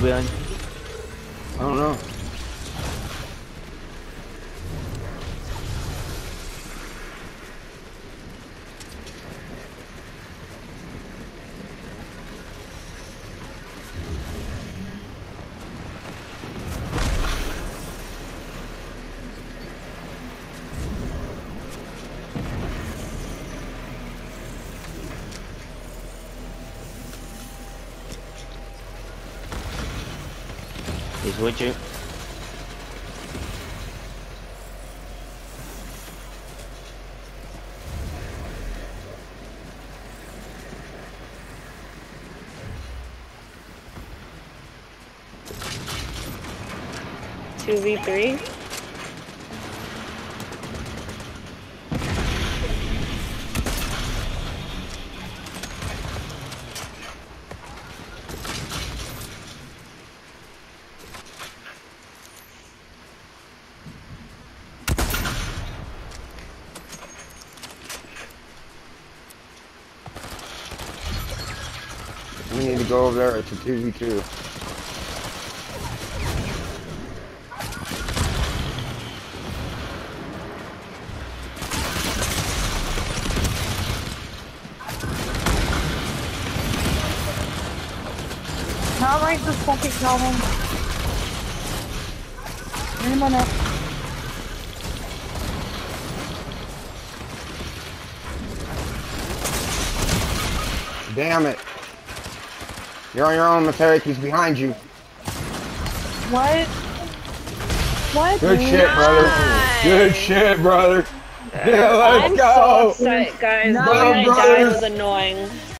behind? I don't know. He's with you. Two v three. Need to go over there. It's a 2v2. Not right this fucking problem. In a minute. Damn it. You're on your own, Matheric. He's behind you. What? What? Good shit, brother. Good shit, brother. Yeah, let's I'm go. so upset, guys. No, The way I died was annoying.